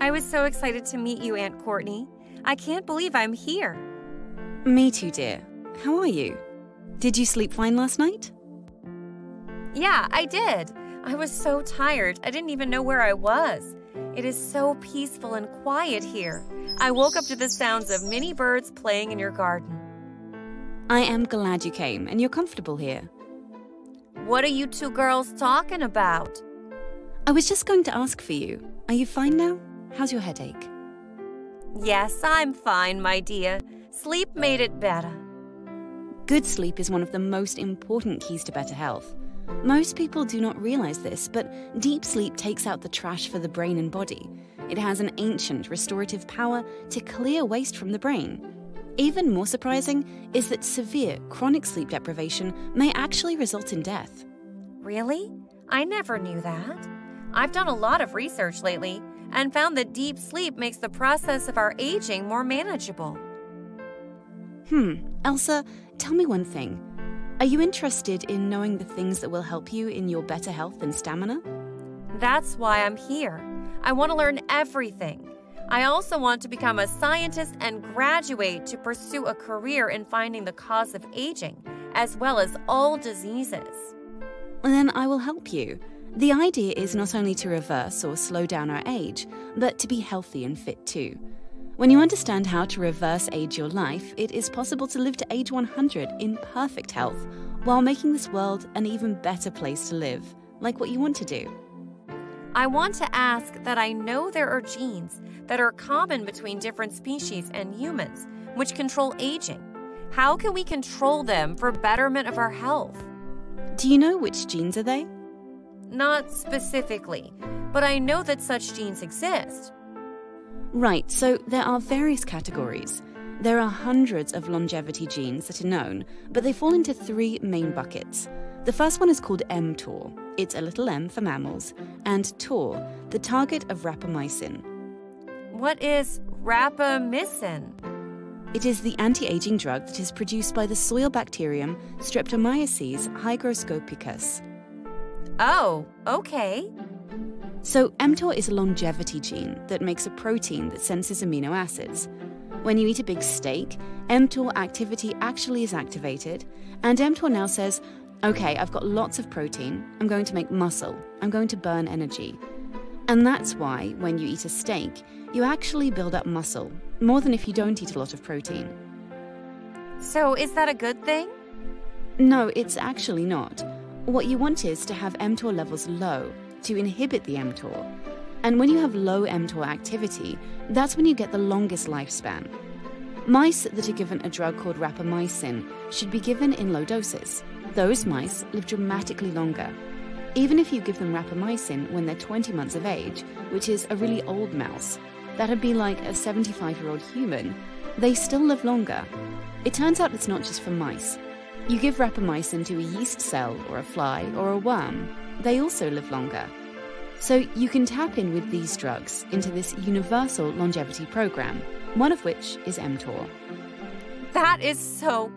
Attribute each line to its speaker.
Speaker 1: I was so excited to meet you, Aunt Courtney. I can't believe I'm here.
Speaker 2: Me too, dear. How are you? Did you sleep fine last night?
Speaker 1: Yeah, I did. I was so tired, I didn't even know where I was. It is so peaceful and quiet here. I woke up to the sounds of many birds playing in your garden.
Speaker 2: I am glad you came and you're comfortable here.
Speaker 1: What are you two girls talking about?
Speaker 2: I was just going to ask for you. Are you fine now? How's your headache?
Speaker 1: Yes, I'm fine, my dear. Sleep made it better.
Speaker 2: Good sleep is one of the most important keys to better health. Most people do not realize this, but deep sleep takes out the trash for the brain and body. It has an ancient restorative power to clear waste from the brain. Even more surprising is that severe chronic sleep deprivation may actually result in death.
Speaker 1: Really? I never knew that. I've done a lot of research lately and found that deep sleep makes the process of our aging more manageable.
Speaker 2: Hmm, Elsa, tell me one thing. Are you interested in knowing the things that will help you in your better health and stamina?
Speaker 1: That's why I'm here. I want to learn everything. I also want to become a scientist and graduate to pursue a career in finding the cause of aging, as well as all diseases.
Speaker 2: Then I will help you. The idea is not only to reverse or slow down our age, but to be healthy and fit too. When you understand how to reverse age your life, it is possible to live to age 100 in perfect health while making this world an even better place to live, like what you want to do.
Speaker 1: I want to ask that I know there are genes that are common between different species and humans, which control aging. How can we control them for betterment of our health?
Speaker 2: Do you know which genes are they?
Speaker 1: Not specifically, but I know that such genes exist.
Speaker 2: Right, so there are various categories. There are hundreds of longevity genes that are known, but they fall into three main buckets. The first one is called mTOR. It's a little m for mammals, and TOR, the target of rapamycin.
Speaker 1: What is rapamycin?
Speaker 2: It is the anti aging drug that is produced by the soil bacterium Streptomyces hygroscopicus.
Speaker 1: Oh, okay.
Speaker 2: So, mTOR is a longevity gene that makes a protein that senses amino acids. When you eat a big steak, mTOR activity actually is activated, and mTOR now says, okay, I've got lots of protein, I'm going to make muscle, I'm going to burn energy. And that's why, when you eat a steak, you actually build up muscle, more than if you don't eat a lot of protein.
Speaker 1: So, is that a good thing?
Speaker 2: No, it's actually not. What you want is to have mTOR levels low to inhibit the mTOR. And when you have low mTOR activity, that's when you get the longest lifespan. Mice that are given a drug called rapamycin should be given in low doses. Those mice live dramatically longer. Even if you give them rapamycin when they're 20 months of age, which is a really old mouse, that'd be like a 75 year old human, they still live longer. It turns out it's not just for mice. You give rapamycin to a yeast cell or a fly or a worm, they also live longer. So you can tap in with these drugs into this universal longevity program, one of which is mTOR.
Speaker 1: That is so